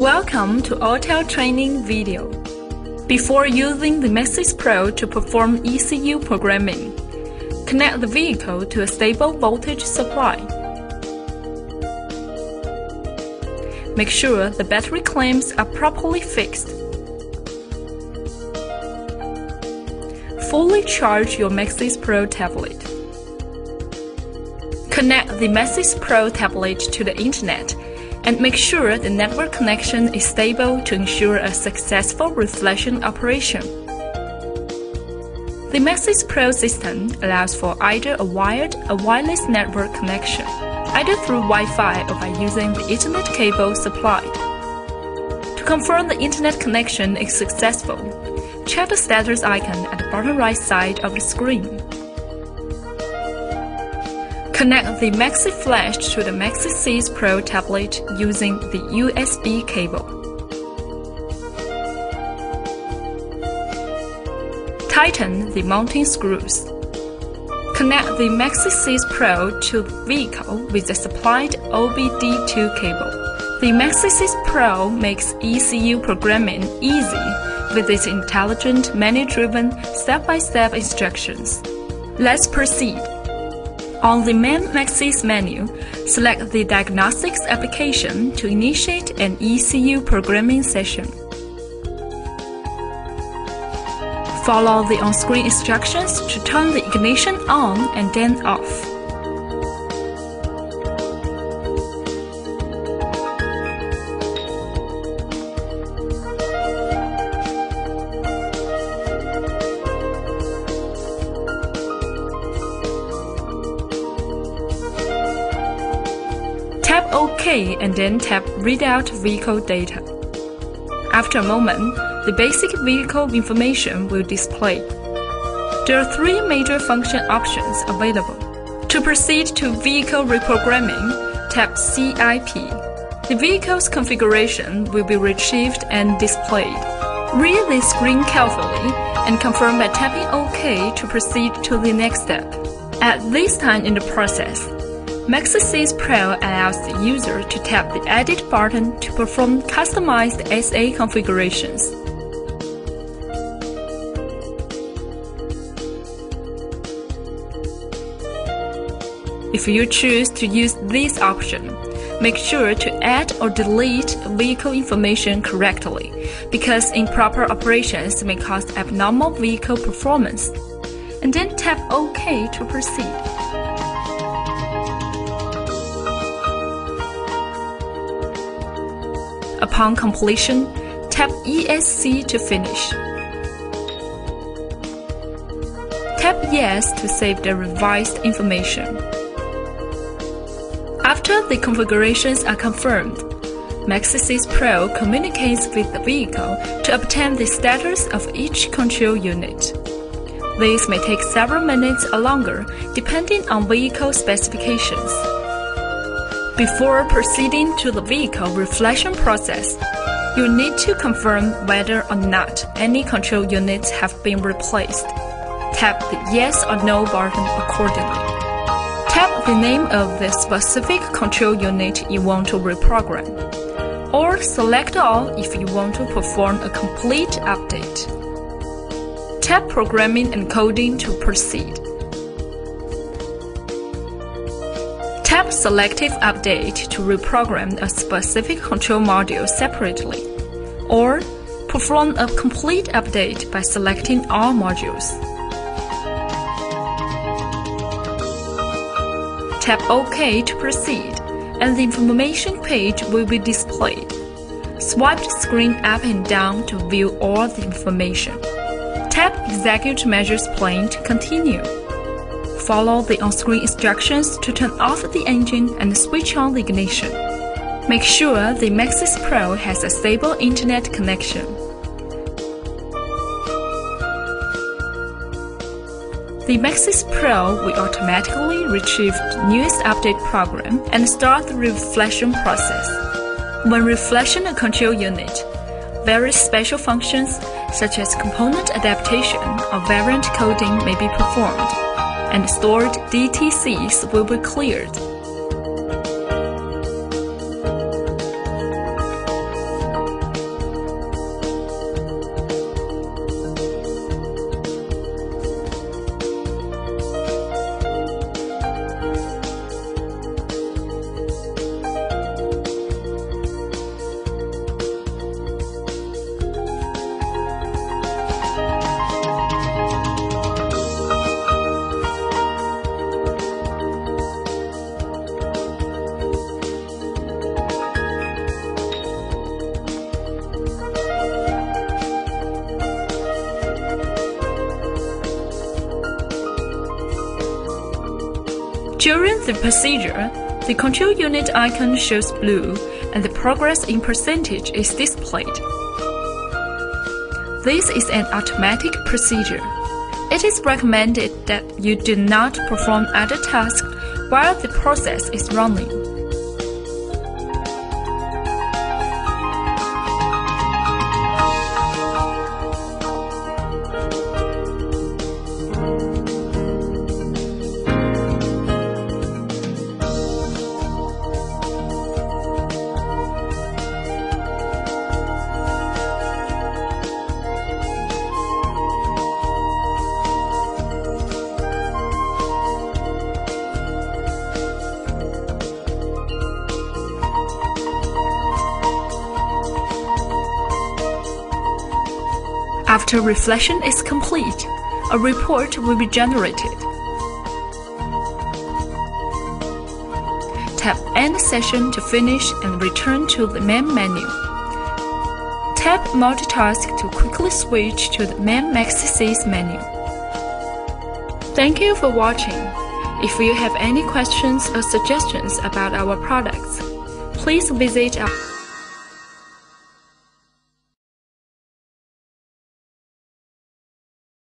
Welcome to Autel training video. Before using the MaxiSys Pro to perform ECU programming, connect the vehicle to a stable voltage supply. Make sure the battery clamps are properly fixed. Fully charge your MaxiSys Pro tablet. Connect the MaxiSys Pro tablet to the internet and make sure the network connection is stable to ensure a successful reflection operation. The MaxiSys Pro system allows for either a wired or wireless network connection, either through Wi-Fi or by using the Ethernet cable supplied. To confirm the internet connection is successful, check the status icon at the bottom right side of the screen. Connect the MaxiFlash to the MaxiSys Pro tablet using the USB cable. Tighten the mounting screws. Connect the MaxiSys Pro to the vehicle with the supplied OBD2 cable. The MaxiSys Pro makes ECU programming easy with its intelligent menu-driven step-by-step instructions. Let's proceed. On the main MaxiSys menu, select the Diagnostics application to initiate an ECU programming session. Follow the on-screen instructions to turn the ignition on and then off. Tap OK and then tap Read out vehicle data. After a moment, the basic vehicle information will display. There are three major function options available. To proceed to vehicle reprogramming, tap CIP. The vehicle's configuration will be retrieved and displayed. Read the screen carefully and confirm by tapping OK to proceed to the next step. At this time in the process, MaxiSys Pro allows the user to tap the Edit button to perform customized SA configurations. If you choose to use this option, make sure to add or delete vehicle information correctly, because improper operations may cause abnormal vehicle performance. And then tap OK to proceed. Upon completion, tap ESC to finish. Tap Yes to save the revised information. After the configurations are confirmed, MaxiSys Pro communicates with the vehicle to obtain the status of each control unit. This may take several minutes or longer depending on vehicle specifications. Before proceeding to the vehicle reflection process, you need to confirm whether or not any control units have been replaced. Tap the Yes or No button accordingly. Tap the name of the specific control unit you want to reprogram, or select all if you want to perform a complete update. Tap Programming and Coding to proceed. Selective Update to reprogram a specific control module separately, or perform a complete update by selecting all modules. Tap OK to proceed, and the information page will be displayed. Swipe the screen up and down to view all the information. Tap Execute Measures Plan to continue. Follow the on-screen instructions to turn off the engine and switch on the ignition. Make sure the MaxiSys Pro has a stable internet connection. The MaxiSys Pro will automatically retrieve the newest update program and start the reflection process. When reflection a control unit, various special functions such as component adaptation or variant coding may be performed, and stored DTCs will be cleared. During the procedure, the control unit icon shows blue and the progress in percentage is displayed. This is an automatic procedure. It is recommended that you do not perform other tasks while the process is running. After reflection is complete, a report will be generated. Tap End Session to finish and return to the main menu. Tap Multitask to quickly switch to the main MaxiSys menu. Thank you for watching. If you have any questions or suggestions about our products, please visit our